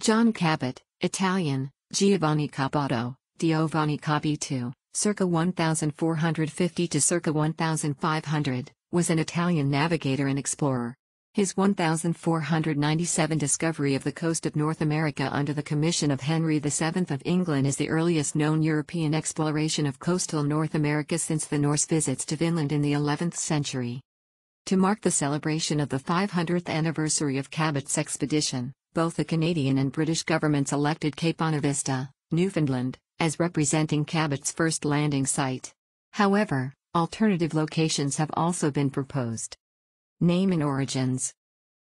John Cabot, Italian, Giovanni Caboto, Giovanni Capito, circa 1450 to circa 1500, was an Italian navigator and explorer. His 1497 discovery of the coast of North America under the commission of Henry VII of England is the earliest known European exploration of coastal North America since the Norse visits to Vinland in the 11th century. To mark the celebration of the 500th anniversary of Cabot's expedition, both the Canadian and British governments elected Cape Bonavista, Newfoundland, as representing Cabot's first landing site. However, alternative locations have also been proposed. Name and origins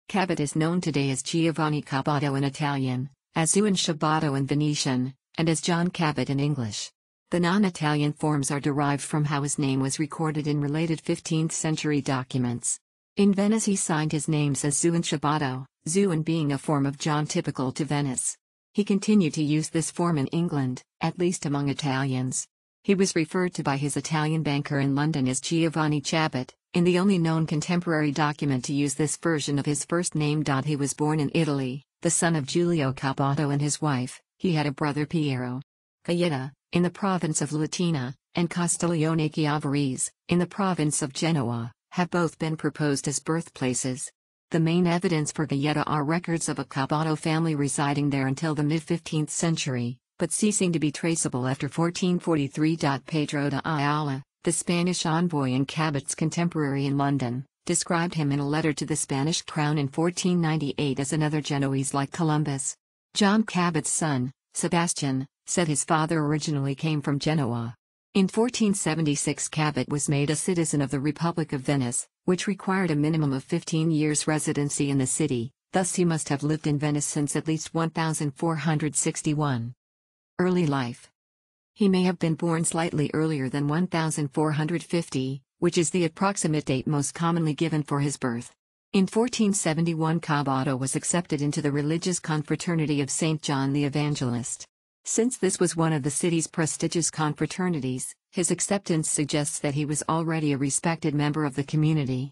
Cabot is known today as Giovanni Caboto in Italian, as Zuan Chabotto in Venetian, and as John Cabot in English. The non Italian forms are derived from how his name was recorded in related 15th century documents. In Venice, he signed his names as Zuan Chabotto, Zuan being a form of John typical to Venice. He continued to use this form in England, at least among Italians. He was referred to by his Italian banker in London as Giovanni Chabot, in the only known contemporary document to use this version of his first name. He was born in Italy, the son of Giulio Caboto and his wife, he had a brother Piero. Gaeta, in the province of Latina, and Castiglione Chiavarese, in the province of Genoa, have both been proposed as birthplaces. The main evidence for Gaeta are records of a Caboto family residing there until the mid 15th century, but ceasing to be traceable after 1443. Pedro de Ayala, the Spanish envoy and Cabot's contemporary in London, described him in a letter to the Spanish crown in 1498 as another Genoese like Columbus. John Cabot's son, Sebastian, said his father originally came from Genoa. In 1476 Cabot was made a citizen of the Republic of Venice, which required a minimum of 15 years residency in the city, thus he must have lived in Venice since at least 1461. Early life he may have been born slightly earlier than 1450, which is the approximate date most commonly given for his birth. In 1471 Caboto was accepted into the religious confraternity of St. John the Evangelist. Since this was one of the city's prestigious confraternities, his acceptance suggests that he was already a respected member of the community.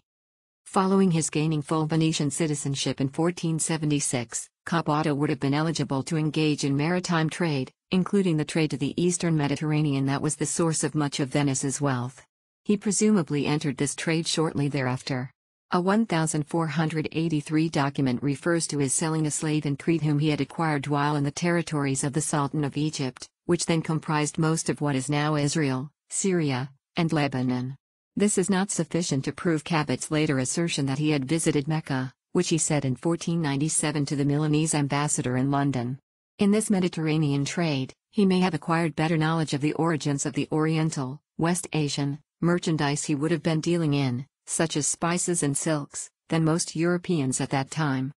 Following his gaining full Venetian citizenship in 1476, Caboto would have been eligible to engage in maritime trade, including the trade to the eastern Mediterranean that was the source of much of Venice's wealth. He presumably entered this trade shortly thereafter. A 1483 document refers to his selling a slave in Crete whom he had acquired while in the territories of the Sultan of Egypt, which then comprised most of what is now Israel, Syria, and Lebanon. This is not sufficient to prove Cabot's later assertion that he had visited Mecca, which he said in 1497 to the Milanese ambassador in London. In this Mediterranean trade, he may have acquired better knowledge of the origins of the Oriental, West Asian, merchandise he would have been dealing in, such as spices and silks, than most Europeans at that time.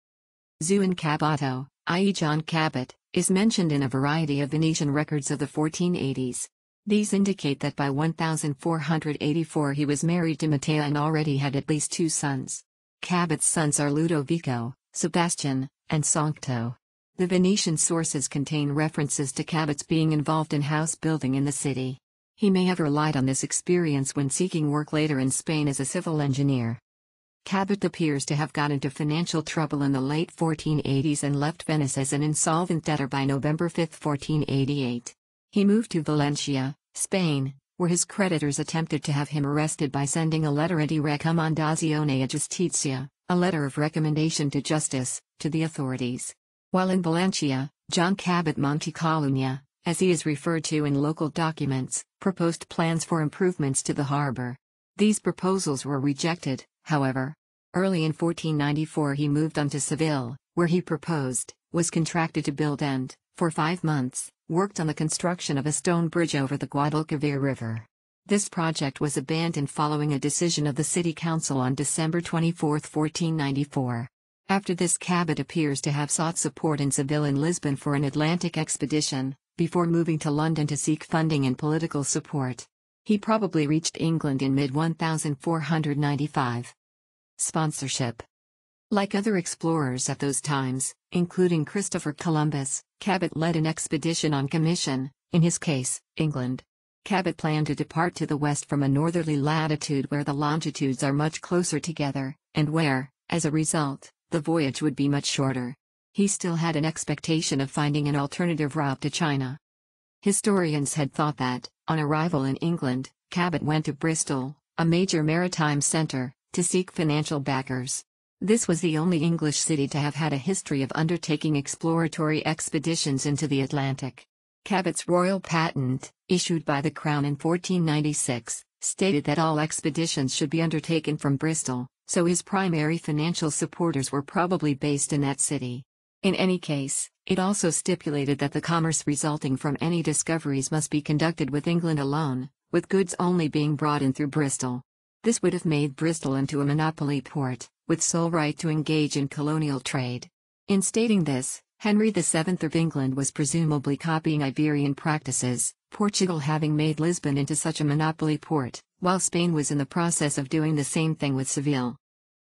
Zuan Caboto, i.e. John Cabot, is mentioned in a variety of Venetian records of the 1480s. These indicate that by 1484 he was married to Matea and already had at least two sons. Cabot's sons are Ludovico, Sebastian, and Sancto. The Venetian sources contain references to Cabot's being involved in house building in the city. He may have relied on this experience when seeking work later in Spain as a civil engineer. Cabot appears to have got into financial trouble in the late 1480s and left Venice as an insolvent debtor by November 5, 1488. He moved to Valencia, Spain, where his creditors attempted to have him arrested by sending a letter di recomendazione a giustizia, a letter of recommendation to justice, to the authorities. While in Valencia, John Cabot Montecalugna, as he is referred to in local documents, proposed plans for improvements to the harbor. These proposals were rejected, however. Early in 1494 he moved on to Seville, where he proposed, was contracted to build and, for five months, worked on the construction of a stone bridge over the Guadalquivir River. This project was abandoned following a decision of the City Council on December 24, 1494. After this Cabot appears to have sought support in Seville and Lisbon for an Atlantic expedition, before moving to London to seek funding and political support. He probably reached England in mid 1495. Sponsorship Like other explorers at those times, including Christopher Columbus, Cabot led an expedition on commission, in his case, England. Cabot planned to depart to the west from a northerly latitude where the longitudes are much closer together, and where, as a result, the voyage would be much shorter. He still had an expectation of finding an alternative route to China. Historians had thought that, on arrival in England, Cabot went to Bristol, a major maritime centre, to seek financial backers. This was the only English city to have had a history of undertaking exploratory expeditions into the Atlantic. Cabot's royal patent, issued by the Crown in 1496, stated that all expeditions should be undertaken from Bristol, so his primary financial supporters were probably based in that city. In any case, it also stipulated that the commerce resulting from any discoveries must be conducted with England alone, with goods only being brought in through Bristol. This would have made Bristol into a monopoly port, with sole right to engage in colonial trade. In stating this, Henry VII of England was presumably copying Iberian practices, Portugal having made Lisbon into such a monopoly port, while Spain was in the process of doing the same thing with Seville.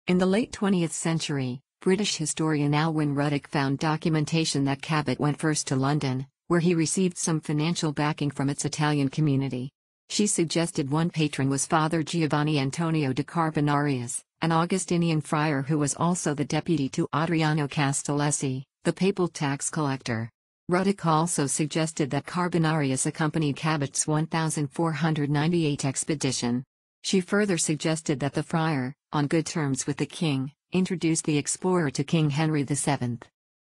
In the late 20th century, British historian Alwyn Ruddock found documentation that Cabot went first to London, where he received some financial backing from its Italian community. She suggested one patron was Father Giovanni Antonio de Carbonarius, an Augustinian friar who was also the deputy to Adriano Castellesi, the papal tax collector. Ruddock also suggested that Carbonarius accompanied Cabot's 1498 expedition. She further suggested that the friar, on good terms with the king, introduced the explorer to King Henry VII.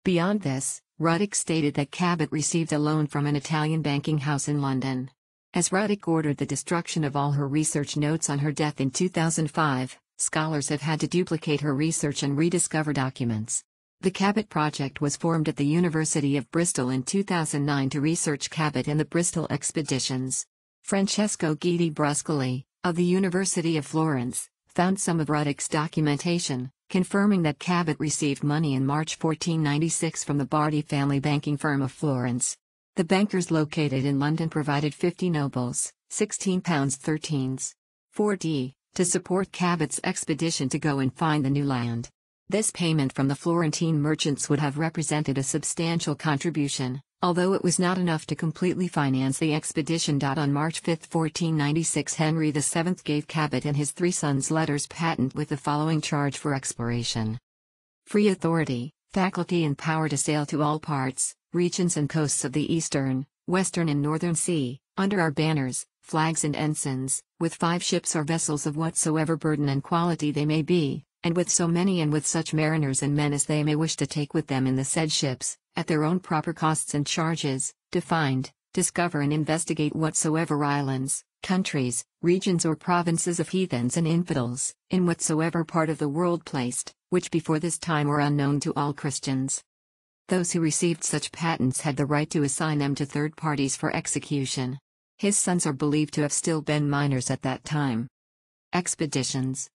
Beyond this, Ruddock stated that Cabot received a loan from an Italian banking house in London. As Ruddock ordered the destruction of all her research notes on her death in 2005, scholars have had to duplicate her research and rediscover documents. The Cabot Project was formed at the University of Bristol in 2009 to research Cabot and the Bristol expeditions. Francesco Guidi Bruscoli, of the University of Florence, found some of Ruddock's documentation, confirming that Cabot received money in March 1496 from the Bardi family banking firm of Florence. The bankers located in London provided 50 nobles, 16 pounds 13s, 4d, to support Cabot's expedition to go and find the new land. This payment from the Florentine merchants would have represented a substantial contribution, although it was not enough to completely finance the expedition. On March 5, 1496, Henry VII gave Cabot and his three sons letters patent with the following charge for exploration free authority, faculty, and power to sail to all parts, regions, and coasts of the eastern, western, and northern sea, under our banners, flags, and ensigns, with five ships or vessels of whatsoever burden and quality they may be, and with so many and with such mariners and men as they may wish to take with them in the said ships, at their own proper costs and charges, to find, discover and investigate whatsoever islands, countries, regions or provinces of heathens and infidels, in whatsoever part of the world placed, which before this time were unknown to all Christians. Those who received such patents had the right to assign them to third parties for execution. His sons are believed to have still been minors at that time. Expeditions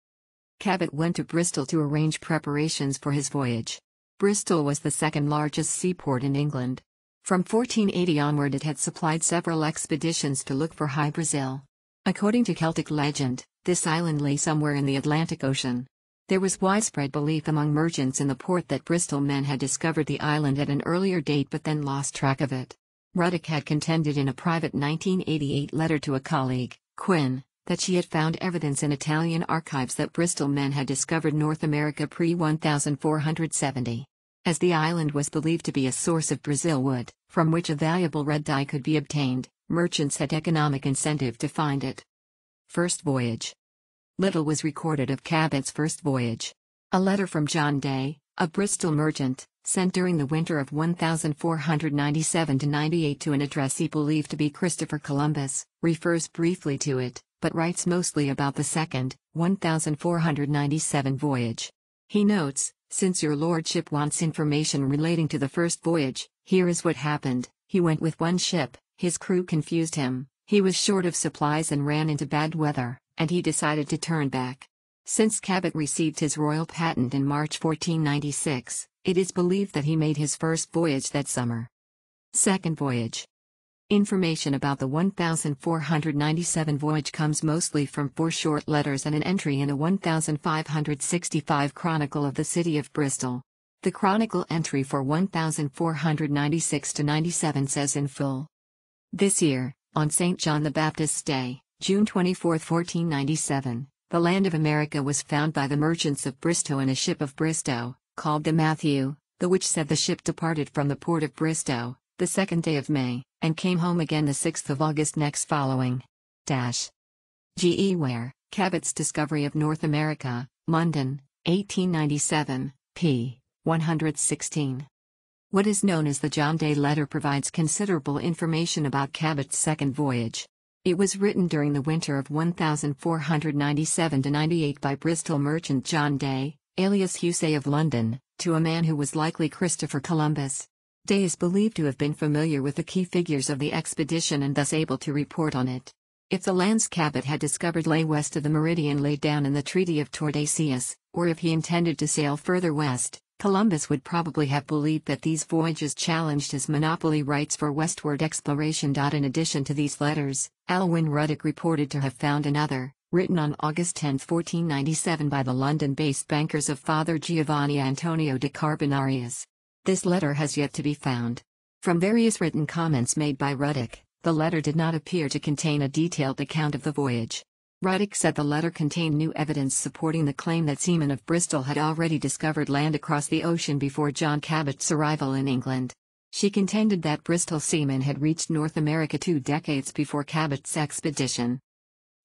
Cabot went to Bristol to arrange preparations for his voyage. Bristol was the second largest seaport in England. From 1480 onward, it had supplied several expeditions to look for Hy Brasil. According to Celtic legend, this island lay somewhere in the Atlantic Ocean. There was widespread belief among merchants in the port that Bristol men had discovered the island at an earlier date but then lost track of it. Ruddock had contended in a private 1988 letter to a colleague, Quinn, that she had found evidence in Italian archives that Bristol men had discovered North America pre 1470. As the island was believed to be a source of Brazil wood, from which a valuable red dye could be obtained, merchants had economic incentive to find it. First Voyage Little was recorded of Cabot's first voyage. A letter from John Day, a Bristol merchant, sent during the winter of 1497 98 to an address he believed to be Christopher Columbus, refers briefly to it but writes mostly about the second, 1497 voyage. He notes, Since your lordship wants information relating to the first voyage, here is what happened. He went with one ship, his crew confused him, he was short of supplies and ran into bad weather, and he decided to turn back. Since Cabot received his royal patent in March 1496, it is believed that he made his first voyage that summer. Second voyage Information about the 1497 voyage comes mostly from four short letters and an entry in a 1565 chronicle of the city of Bristol. The chronicle entry for 1496 97 says in full This year, on St. John the Baptist's Day, June 24, 1497, the land of America was found by the merchants of Bristow in a ship of Bristow, called the Matthew, the which said the ship departed from the port of Bristow, the second day of May, and came home again the 6th of August next following. Dash. G. E. Weare, Cabot's Discovery of North America, London, 1897, p. 116. What is known as the John Day letter provides considerable information about Cabot's second voyage. It was written during the winter of 1497-98 by Bristol merchant John Day, alias Hussey of London, to a man who was likely Christopher Columbus. Day is believed to have been familiar with the key figures of the expedition and thus able to report on it. If the lands Cabot had discovered lay west of the meridian laid down in the Treaty of Tordesillas, or if he intended to sail further west, Columbus would probably have believed that these voyages challenged his monopoly rights for westward exploration. In addition to these letters, Alwyn Ruddock reported to have found another, written on August 10, 1497 by the London-based bankers of Father Giovanni Antonio de Carbonarius. This letter has yet to be found. From various written comments made by Ruddock, the letter did not appear to contain a detailed account of the voyage. Ruddock said the letter contained new evidence supporting the claim that seamen of Bristol had already discovered land across the ocean before John Cabot's arrival in England. She contended that Bristol seamen had reached North America two decades before Cabot's expedition.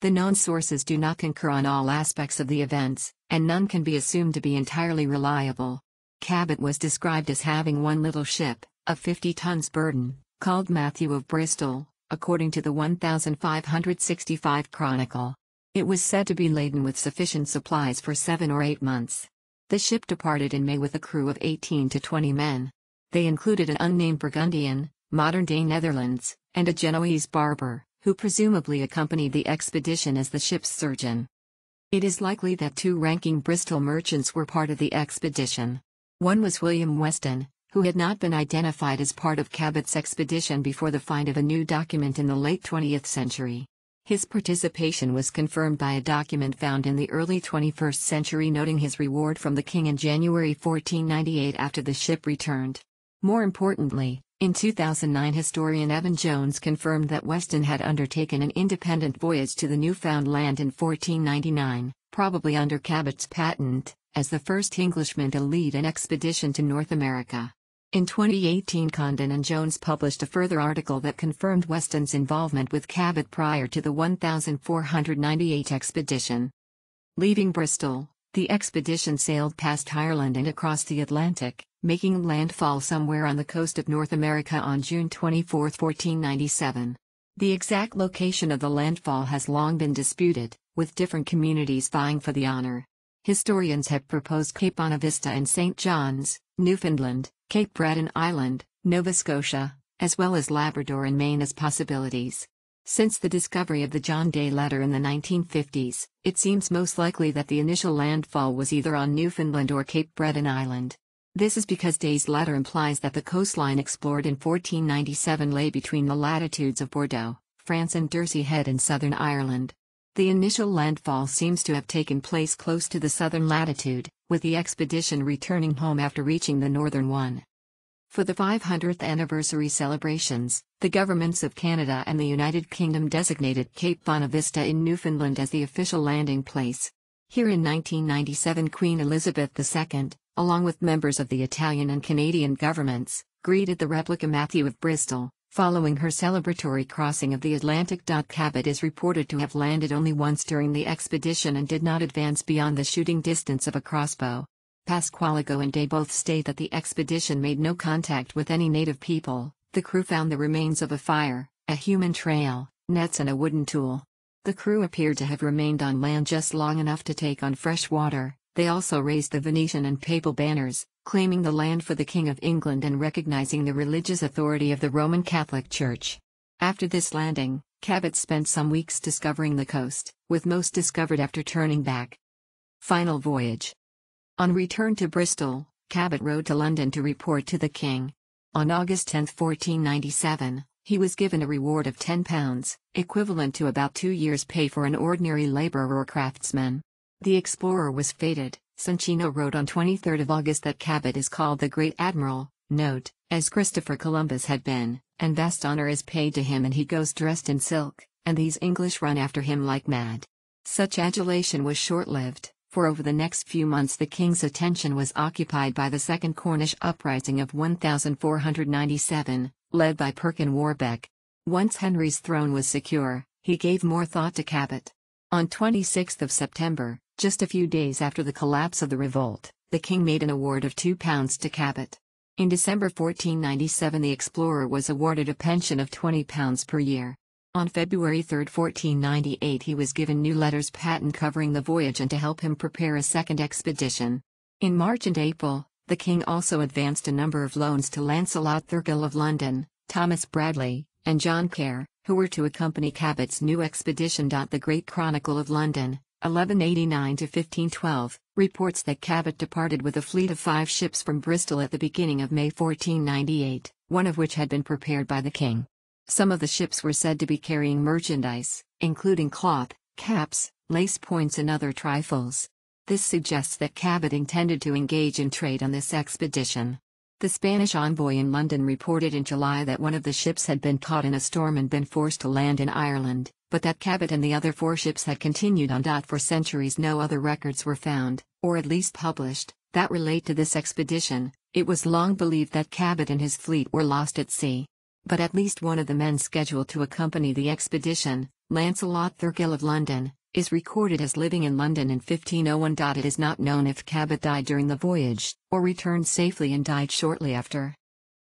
The known sources do not concur on all aspects of the events, and none can be assumed to be entirely reliable. Cabot was described as having one little ship, of 50 tons burden, called Matthew of Bristol, according to the 1565 Chronicle. It was said to be laden with sufficient supplies for seven or eight months. The ship departed in May with a crew of 18 to 20 men. They included an unnamed Burgundian, modern day Netherlands, and a Genoese barber, who presumably accompanied the expedition as the ship's surgeon. It is likely that two ranking Bristol merchants were part of the expedition. One was William Weston, who had not been identified as part of Cabot's expedition before the find of a new document in the late 20th century. His participation was confirmed by a document found in the early 21st century noting his reward from the king in January 1498 after the ship returned. More importantly, in 2009 historian Evan Jones confirmed that Weston had undertaken an independent voyage to the Newfoundland in 1499, probably under Cabot's patent, as the first Englishman to lead an expedition to North America. In 2018 Condon and Jones published a further article that confirmed Weston's involvement with Cabot prior to the 1498 expedition. Leaving Bristol, the expedition sailed past Ireland and across the Atlantic, making landfall somewhere on the coast of North America on June 24, 1497. The exact location of the landfall has long been disputed, with different communities vying for the honor. Historians have proposed Cape Bonavista and St. John's, Newfoundland, Cape Breton Island, Nova Scotia, as well as Labrador and Maine as possibilities. Since the discovery of the John Day letter in the 1950s, it seems most likely that the initial landfall was either on Newfoundland or Cape Breton Island. This is because Day's letter implies that the coastline explored in 1497 lay between the latitudes of Bordeaux, France and Dursey Head in southern Ireland. The initial landfall seems to have taken place close to the southern latitude, with the expedition returning home after reaching the northern one. For the 500th anniversary celebrations, the governments of Canada and the United Kingdom designated Cape Bonavista in Newfoundland as the official landing place. Here in 1997, Queen Elizabeth II, along with members of the Italian and Canadian governments, greeted the replica Matthew of Bristol, following her celebratory crossing of the Atlantic. Cabot is reported to have landed only once during the expedition and did not advance beyond the shooting distance of a crossbow. Pasqualigo and Day both state that the expedition made no contact with any native people. The crew found the remains of a fire, a human trail, nets, and a wooden tool. The crew appeared to have remained on land just long enough to take on fresh water. They also raised the Venetian and papal banners, claiming the land for the King of England and recognizing the religious authority of the Roman Catholic Church. After this landing, Cabot spent some weeks discovering the coast, with most discovered after turning back. Final voyage. On return to Bristol, Cabot rode to London to report to the king. On August 10, 1497, he was given a reward of £10, equivalent to about two years' pay for an ordinary labourer or craftsman. The explorer was fated, Soncino wrote on 23 August that Cabot is called the Great Admiral, note, as Christopher Columbus had been, and vast honor is paid to him and he goes dressed in silk, and these English run after him like mad. Such adulation was short-lived, For over the next few months the king's attention was occupied by the Second Cornish Uprising of 1497, led by Perkin Warbeck. Once Henry's throne was secure, he gave more thought to Cabot. On 26 September, just a few days after the collapse of the revolt, the king made an award of £2 to Cabot. In December 1497 the explorer was awarded a pension of £20 per year. On February 3, 1498 he was given new letters patent covering the voyage and to help him prepare a second expedition. In March and April, the king also advanced a number of loans to Lancelot Thurkill of London, Thomas Bradley, and John Kerr, who were to accompany Cabot's new expedition. The Great Chronicle of London, 1189-1512, reports that Cabot departed with a fleet of five ships from Bristol at the beginning of May 1498, one of which had been prepared by the king. Some of the ships were said to be carrying merchandise, including cloth, caps, lace points and other trifles. This suggests that Cabot intended to engage in trade on this expedition. The Spanish envoy in London reported in July that one of the ships had been caught in a storm and been forced to land in Ireland, but that Cabot and the other four ships had continued on. For centuries, no other records were found, or at least published, that relate to this expedition. It was long believed that Cabot and his fleet were lost at sea. But at least one of the men scheduled to accompany the expedition, Lancelot Thurkill of London, is recorded as living in London in 1501. It is not known if Cabot died during the voyage, or returned safely and died shortly after.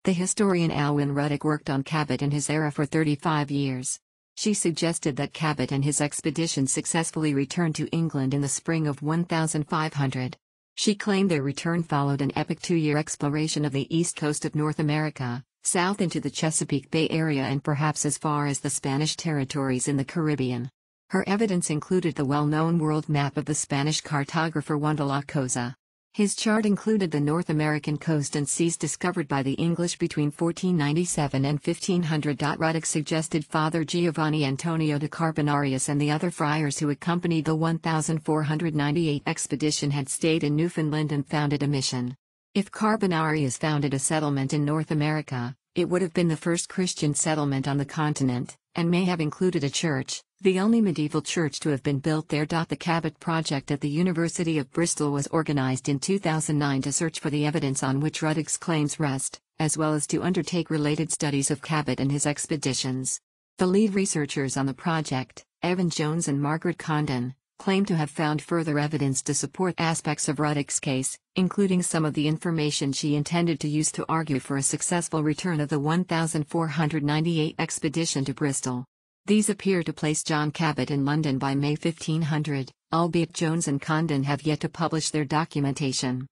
The historian Alwyn Ruddock worked on Cabot and his era for 35 years. She suggested that Cabot and his expedition successfully returned to England in the spring of 1500. She claimed their return followed an epic two year exploration of the east coast of North America, south into the Chesapeake Bay area and perhaps as far as the Spanish territories in the Caribbean. Her evidence included the well-known world map of the Spanish cartographer Juan de la Cosa. His chart included the North American coast and seas discovered by the English between 1497 and 1500. Ruddock suggested Father Giovanni Antonio de Carbonarius and the other friars who accompanied the 1498 expedition had stayed in Newfoundland and founded a mission. If Carbonarius founded a settlement in North America, it would have been the first Christian settlement on the continent, and may have included a church, the only medieval church to have been built there. The Cabot Project at the University of Bristol was organized in 2009 to search for the evidence on which Ruddock's claims rest, as well as to undertake related studies of Cabot and his expeditions. The lead researchers on the project, Evan Jones and Margaret Condon, claim to have found further evidence to support aspects of Ruddock's case, including some of the information she intended to use to argue for a successful return of the 1498 expedition to Bristol. These appear to place John Cabot in London by May 1500, albeit Jones and Condon have yet to publish their documentation.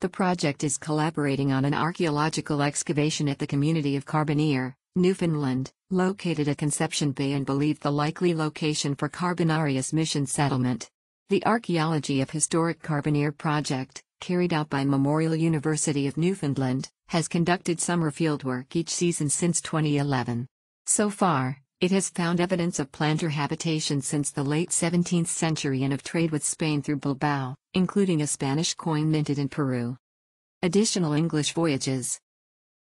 The project is collaborating on an archaeological excavation at the community of Carbonear, Newfoundland, located at Conception Bay and believed the likely location for Carbonarius mission settlement. The Archaeology of Historic Carbonear project, carried out by Memorial University of Newfoundland, has conducted summer fieldwork each season since 2011. So far, it has found evidence of planter habitation since the late 17th century and of trade with Spain through Bilbao, including a Spanish coin minted in Peru. Additional English voyages,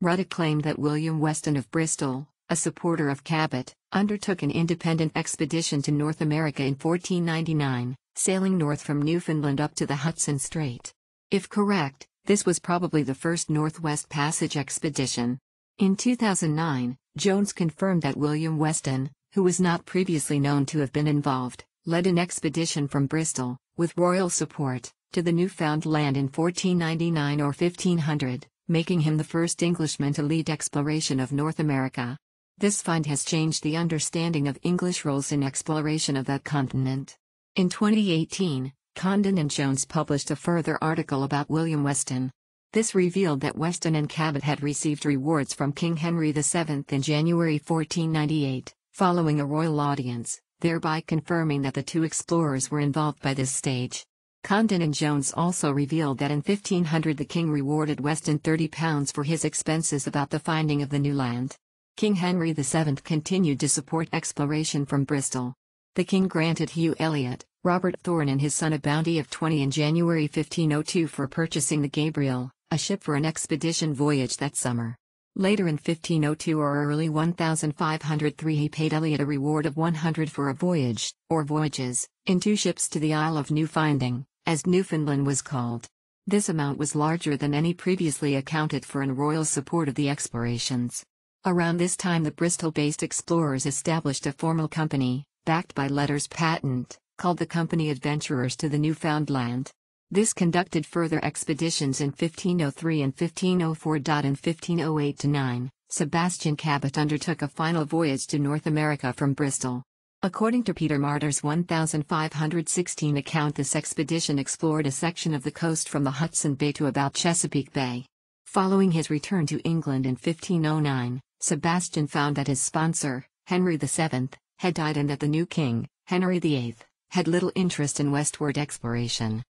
Ruddock claimed that William Weston of Bristol, a supporter of Cabot, undertook an independent expedition to North America in 1499, sailing north from Newfoundland up to the Hudson Strait. If correct, this was probably the first Northwest Passage expedition. In 2009, Jones confirmed that William Weston, who was not previously known to have been involved, led an expedition from Bristol, with royal support, to the Newfoundland land in 1499 or 1500 making him the first Englishman to lead exploration of North America. This find has changed the understanding of English roles in exploration of that continent. In 2018, Condon and Jones published a further article about William Weston. This revealed that Weston and Cabot had received rewards from King Henry VII in January 1498, following a royal audience, thereby confirming that the two explorers were involved by this stage. Condon and Jones also revealed that in 1500 the king rewarded Weston £30 for his expenses about the finding of the new land. King Henry VII continued to support exploration from Bristol. The king granted Hugh Elliot, Robert Thorne and his son a bounty of 20 in January 1502 for purchasing the Gabriel, a ship for an expedition voyage that summer. Later in 1502 or early 1503 he paid Elliot a reward of 100 for a voyage, or voyages, in two ships to the Isle of Newfinding, as Newfoundland was called. This amount was larger than any previously accounted for in royal support of the explorations. Around this time, the Bristol based explorers established a formal company, backed by letters patent, called the Company Adventurers to the Newfoundland. This conducted further expeditions in 1503 and 1504. In 1508 9, Sebastian Cabot undertook a final voyage to North America from Bristol. According to Peter Martyr's 1516 account, this expedition explored a section of the coast from the Hudson Bay to about Chesapeake Bay. Following his return to England in 1509, Sebastian found that his sponsor, Henry VII, had died and that the new king, Henry VIII, had little interest in westward exploration.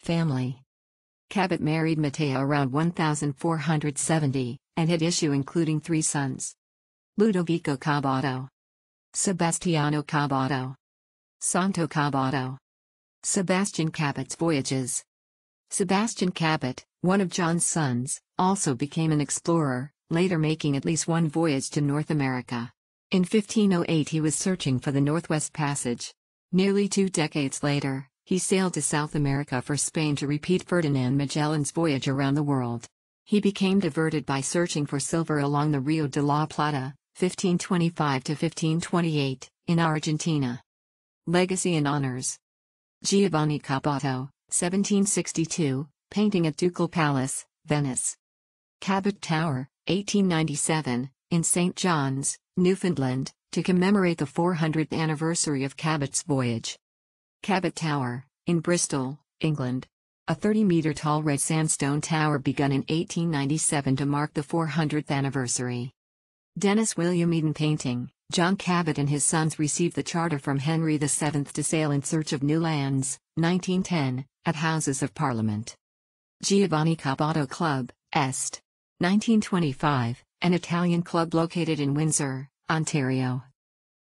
Family Cabot married Matea around 1470, and had issue including three sons. Ludovico Caboto. Sebastiano Caboto. Santo Caboto. Sebastian Cabot's voyages. Sebastian Cabot, one of John's sons, also became an explorer, later making at least one voyage to North America. In 1508 he was searching for the Northwest Passage. Nearly two decades later, he sailed to South America for Spain to repeat Ferdinand Magellan's voyage around the world. He became diverted by searching for silver along the Rio de la Plata, 1525 to 1528, in Argentina. Legacy and Honors Giovanni Caboto, 1762, painting at Ducal Palace, Venice. Cabot Tower, 1897, in St. John's, Newfoundland, to commemorate the 400th anniversary of Cabot's voyage. Cabot Tower, in Bristol, England. A 30 meter tall red sandstone tower begun in 1897 to mark the 400th anniversary. Dennis William Eden painting, John Cabot and his sons received the charter from Henry VII to sail in search of new lands, 1910, at Houses of Parliament. Giovanni Caboto Club, Est. 1925, an Italian club located in Windsor, Ontario.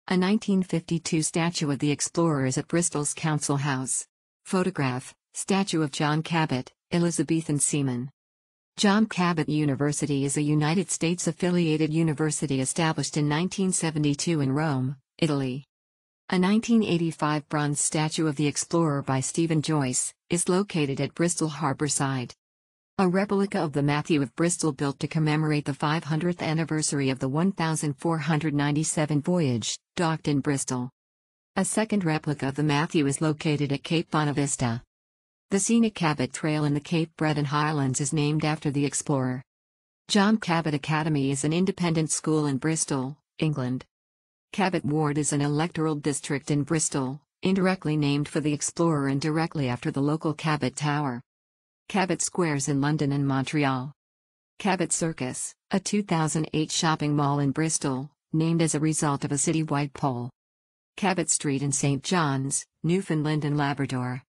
A 1952 statue of the explorer is at Bristol's Council House. Photograph, statue of John Cabot, Elizabethan seaman. John Cabot University is a United States affiliated university established in 1972 in Rome, Italy. A 1985 bronze statue of the explorer by Stephen Joyce is located at Bristol Harborside. A replica of the Matthew of Bristol built to commemorate the 500th anniversary of the 1497 voyage, docked in Bristol. A second replica of the Matthew is located at Cape Bonavista. The scenic Cabot Trail in the Cape Breton Highlands is named after the explorer. John Cabot Academy is an independent school in Bristol, England. Cabot Ward is an electoral district in Bristol, indirectly named for the explorer and directly after the local Cabot Tower. Cabot Squares in London and Montreal. Cabot Circus, a 2008 shopping mall in Bristol, named as a result of a citywide poll. Cabot Street in St. John's, Newfoundland and Labrador.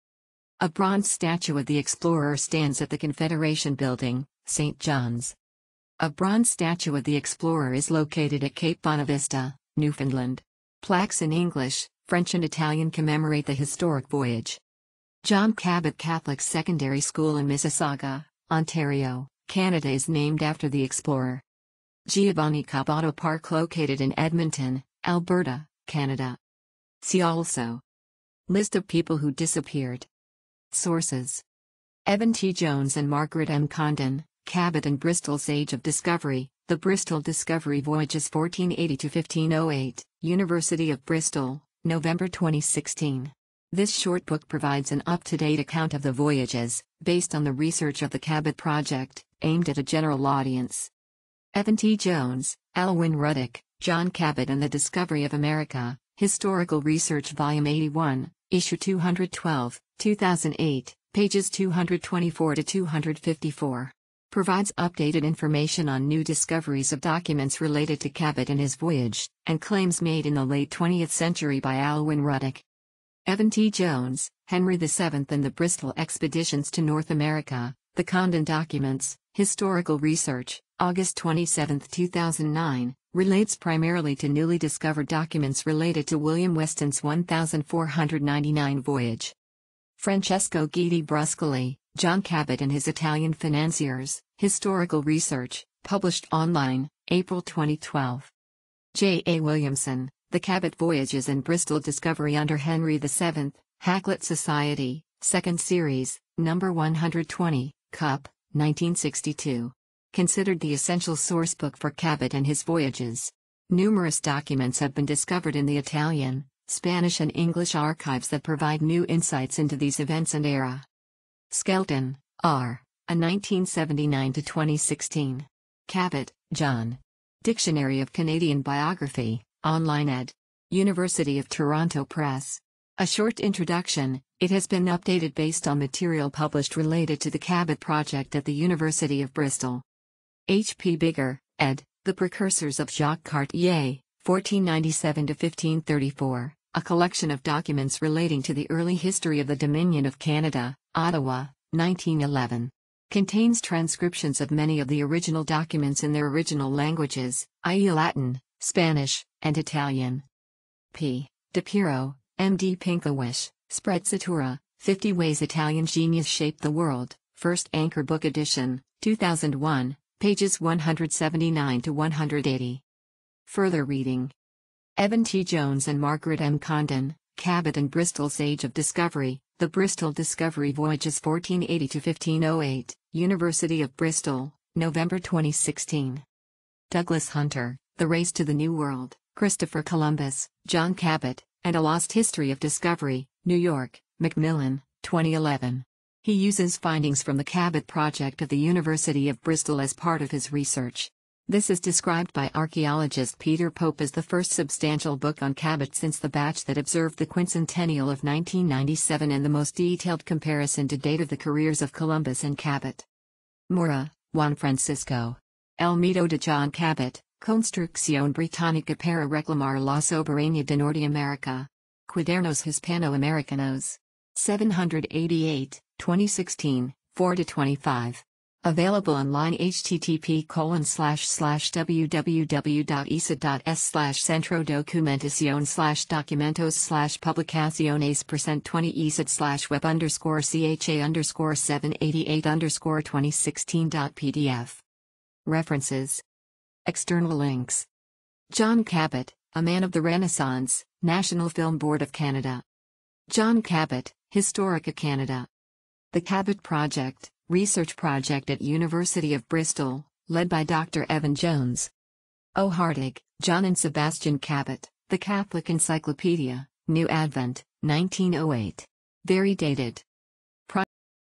A bronze statue of the explorer stands at the Confederation Building, St. John's. A bronze statue of the explorer is located at Cape Bonavista, Newfoundland. Plaques in English, French and Italian commemorate the historic voyage. John Cabot Catholic Secondary School in Mississauga, Ontario, Canada is named after the explorer. Giovanni Caboto Park located in Edmonton, Alberta, Canada. See also List of people who disappeared. Sources Evan T. Jones and Margaret M. Condon, Cabot and Bristol's Age of Discovery, The Bristol Discovery Voyages 1480 to 1508, University of Bristol, November 2016. This short book provides an up to date account of the voyages, based on the research of the Cabot Project, aimed at a general audience. Evan T. Jones, Alwyn Ruddock, John Cabot and the Discovery of America, Historical Research Volume 81, Issue 212, 2008, pages 224 to 254. Provides updated information on new discoveries of documents related to Cabot and his voyage, and claims made in the late 20th century by Alwyn Ruddock. Evan T. Jones, Henry VII and the Bristol Expeditions to North America, The Condon Documents, Historical Research, August 27, 2009, relates primarily to newly discovered documents related to William Weston's 1499 voyage. Francesco Guidi Bruscoli, John Cabot and his Italian Financiers, Historical Research, published online, April 2012. J. A. Williamson, the Cabot Voyages and Bristol Discovery under Henry VII, Hakluyt Society, 2nd Series, Number 120, Cup, 1962. Considered the essential sourcebook for Cabot and his voyages. Numerous documents have been discovered in the Italian, Spanish, and English archives that provide new insights into these events and era. Skelton, R. A 1979 to 2016. Cabot, John. Dictionary of Canadian Biography, online ed. University of Toronto Press. A short introduction, it has been updated based on material published related to the Cabot project at the University of Bristol. H. P. Biggar, ed., The Precursors of Jacques Cartier, 1497 to 1534, a collection of documents relating to the early history of the Dominion of Canada, Ottawa, 1911. Contains transcriptions of many of the original documents in their original languages, i.e., Latin, Spanish, and Italian. P. D'Epiro, M.D. Pinkowish, Sprezzatura, 50 Ways Italian Genius Shaped the World, First Anchor Book Edition, 2001, pages 179 to 180. Further reading. Evan T. Jones and Margaret M. Condon, Cabot and Bristol's Age of Discovery, The Bristol Discovery Voyages 1480 to 1508, University of Bristol, November 2016. Douglas Hunter, The Race to the New World, Christopher Columbus, John Cabot, and A Lost History of Discovery, New York, Macmillan, 2011. He uses findings from the Cabot Project of the University of Bristol as part of his research. This is described by archaeologist Peter Pope as the first substantial book on Cabot since the batch that observed the quincentennial of 1997 and the most detailed comparison to date of the careers of Columbus and Cabot. Mora, Juan Francisco. El Mito de John Cabot, Construcción Británica para reclamar la soberanía de Norteamérica. Cuadernos Hispano-Americanos. 788, 2016, 4 to 25. Available online http colon slash slash www.isa.s slash centro documentacion slash documentos slash publicaciones percent 20 isad slash web underscore cha underscore 788 underscore 2016.pdf. References. External links. John Cabot, a man of the Renaissance, National Film Board of Canada. John Cabot, Historica Canada. The Cabot Project, research project at University of Bristol, led by Dr. Evan Jones. O'Hartig, John and Sebastian Cabot, The Catholic Encyclopedia, New Advent, 1908. Very dated.